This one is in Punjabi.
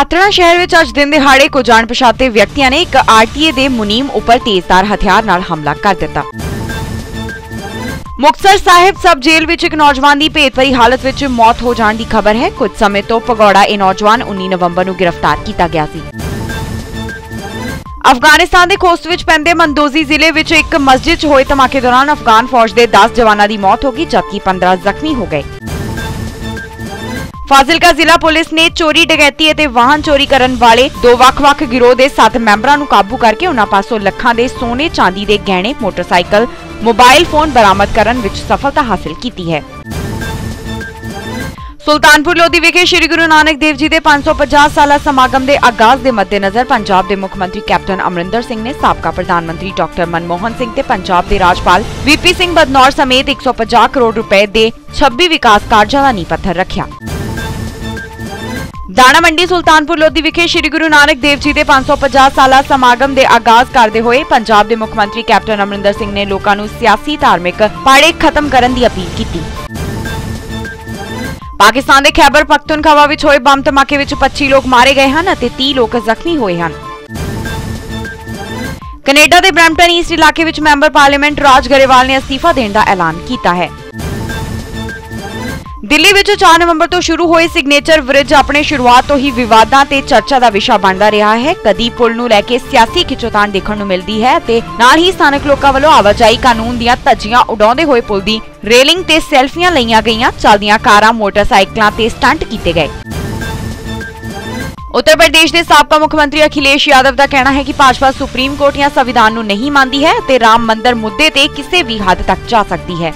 ਪਾਤੜਾ ਸ਼ਹਿਰ ਵਿੱਚ ਅੱਜ ਦਿਨ ਦਿਹਾੜੇ ਕੁਝ ਅਣਪਛਾਤੇ ਵਿਅਕਤੀਆਂ ਨੇ ਇੱਕ ਆਰਟੀਏ ਦੇ ਮੁਨੀਮ ਉੱਪਰ ਤੇਜ਼ਧਾਰ ਹਥਿਆਰ ਨਾਲ ਹਮਲਾ ਕਰ ਦਿੱਤਾ। ਮੁਕਤਸਰ ਸਾਹਿਬ ਸਬ ਜੇਲ੍ਹ ਵਿੱਚ ਇੱਕ ਨੌਜਵਾਨ ਦੀ ਭੇਤਭਰੀ ਹਾਲਤ ਵਿੱਚ ਮੌਤ ਹੋ ਜਾਣ ਦੀ ਖਬਰ ਹੈ। ਕੁਝ ਸਮੇਂ ਤੋਂ ਭਗੌੜਾ ਇਹ ਨੌਜਵਾਨ 19 ਨਵੰਬਰ ਨੂੰ ਗ੍ਰਿਫਤਾਰ ਕੀਤਾ ਗਿਆ ਸੀ। ਅਫਗਾਨਿਸਤਾਨ ਦੇ ਖੋਸਟ ਵਿੱਚ ਪੈਂਦੇ ਮੰਦੋਜ਼ੀ ਜ਼ਿਲ੍ਹੇ ਵਿੱਚ ਇੱਕ ਮਸਜਿਦ 'ਚ ਹੋਏ ਧਮਾਕੇ ਦੌਰਾਨ ਅਫਗਾਨ ਫੌਜ ਦੇ 10 ਜਵਾਨਾਂ ਦੀ ਮੌਤ ਹੋ ਗਈ, ਜਦਕਿ 15 ਜ਼ਖਮੀ ਹੋ ਗਏ। ਫਾਜ਼ਿਲਕਾ ਜ਼ਿਲ੍ਹਾ ਪੁਲਿਸ ਨੇ ਚੋਰੀ ਡਕੈਤੀ ਅਤੇ ਵਾਹਨ ਚੋਰੀ ਕਰਨ ਵਾਲੇ ਦੋ ਵੱਖ-ਵੱਖ ਗਿਰੋਹ ਦੇ 7 ਮੈਂਬਰਾਂ ਨੂੰ ਕਾਬੂ ਕਰਕੇ ਉਹਨਾਂ ਪਾਸੋਂ ਲੱਖਾਂ ਦੇ ਸੋਨੇ ਚਾਂਦੀ ਦੇ ਗਹਿਣੇ, ਮੋਟਰਸਾਈਕਲ, ਮੋਬਾਈਲ ਫੋਨ ਬਰਾਮਦ ਕਰਨ ਵਿੱਚ ਸਫਲਤਾ ਹਾਸਲ ਕੀਤੀ ਹੈ। ਸੁਲਤਾਨਪੁਰ ਲੋਧੀ ਵਿਖੇ ਸ੍ਰੀ ਗੁਰੂ ਨਾਨਕ ਦੇਵ ਜੀ ਦੇ 550 ਸਾਲਾ ਸਮਾਗਮ ਦੇ ਆਗਾਜ਼ ਦੇ ਮੱਦੇਨਜ਼ਰ ਪੰਜਾਬ ਦੇ ਮੁੱਖ ਮੰਤਰੀ ਕੈਪਟਨ ਅਮਰਿੰਦਰ ਸਿੰਘ ਨੇ ਸਾਬਕਾ ਪ੍ਰਧਾਨ ਮੰਤਰੀ ਡਾਕਟਰ ਮਨਮੋਹਨ ਸਿੰਘ ਤੇ ਪੰਜਾਬ ਦੇ ਰਾਜਪਾਲ ਵੀਪੀ ਸਿੰਘ ਬਦਨੌਰ ਸਮੇਤ 150 ਕਰੋੜ ਰੁਪਏ ਦੇ 26 ਵਿਕਾਸ ਕਾਰਜਾਂ ਦਾ ਨੀਂਹ ਪੱਥਰ ਰੱਖਿਆ। ਦਾਣਾ ਮੰਡੀ ਸੁਲਤਾਨਪੁਰ ਲੋਧੀ ਵਿਖੇ ਸ੍ਰੀ ਗੁਰੂ ਨਾਨਕ ਦੇਵ ਜੀ ਦੇ 550 ਸਾਲਾ ਸਮਾਗਮ ਦੇ ਆਗਾਜ਼ ਕਰਦੇ ਹੋਏ ਪੰਜਾਬ ਦੇ ਮੁੱਖ ਮੰਤਰੀ ਕੈਪਟਨ ਅਮਰਿੰਦਰ ਸਿੰਘ ਨੇ ਲੋਕਾਂ ਨੂੰ ਸਿਆਸੀ, ਧਾਰਮਿਕ ਪਾੜੇ ਖਤਮ ਕਰਨ ਦੀ ਅਪੀਲ ਕੀਤੀ। ਪਾਕਿਸਤਾਨ ਦੇ ਖੈਬਰ ਪਖਤੂਨਖਵਾ ਵਿੱਚ ਹੋਏ ਬੰਬ ਧਮਾਕੇ ਵਿੱਚ 25 ਲੋਕ ਮਾਰੇ ਗਏ ਹਨ ਅਤੇ 30 ਲੋਕ ਜ਼ਖਮੀ ਹੋਏ ਹਨ। ਕੈਨੇਡਾ ਦੇ ਬ੍ਰੈਂਪਟਨ ਈਸਟ ਇਲਾਕੇ ਵਿੱਚ ਮੈਂਬਰ ਪਾਰਲੀਮੈਂਟ ਰਾਜ ਗਰੇਵਾਲ ਨੇ ਅਸਤੀਫਾ ਦੇਣ ਦਾ ਐਲਾਨ ਕੀਤਾ ਹੈ। ਦਿੱਲੀ ਵਿੱਚ 4 ਨਵੰਬਰ ਤੋਂ ਸ਼ੁਰੂ ਹੋਏ ਸਿਗਨੇਚਰ ਬ੍ਰਿਜ ਆਪਣੇ ਸ਼ੁਰੂਆਤ ਤੋਂ ਹੀ ਵਿਵਾਦਾਂ ਤੇ ਚਰਚਾ ਦਾ ਵਿਸ਼ਾ ਬਣਦਾ ਰਿਹਾ ਹੈ। ਕਦੀ ਪੁਲ ਨੂੰ ਲੈ ਕੇ ਸਿਆਸੀ ਖਿੱਚੋਤਾਣ ਦੇਖਣ ਨੂੰ ਮਿਲਦੀ ਹੈ ਤੇ ਨਾਲ ਹੀ ਸਥਾਨਕ ਲੋਕਾਂ ਵੱਲੋਂ ਆਵਾਜਾਈ ਕਾਨੂੰਨ ਦੀਆਂ ਧੱਜੀਆਂ ਉਡਾਉਂਦੇ ਹੋਏ ਪੁਲ ਦੀ ਰੇਲਿੰਗ ਤੇ ਸੈਲਫੀਆਂ ਲਈਆਂ ਗਈਆਂ। ਚੱਲਦੀਆਂ ਕਾਰਾਂ, ਮੋਟਰਸਾਈਕਲਾਂ ਤੇ ਸਟੰਟ ਕੀਤੇ ਗਏ। ਉੱਤਰ ਪ੍ਰਦੇਸ਼ ਦੇ ਸਾਬਕਾ ਮੁੱਖ ਮੰਤਰੀ ਅਖਿਲੇਸ਼ ਯਾਦਵ ਦਾ ਕਹਿਣਾ ਹੈ ਕਿ ਭਾਜਪਾ ਸੁਪਰੀਮ ਕੋਰਟ ਜਾਂ ਸੰਵਿਧਾਨ ਨੂੰ ਨਹੀਂ ਮੰਨਦੀ ਹੈ ਤੇ ਰਾਮ ਮੰਦਰ ਮੁੱਦੇ ਤੇ ਕਿਸੇ ਵੀ ਹੱਦ ਤੱਕ ਜਾ ਸਕਦੀ ਹੈ।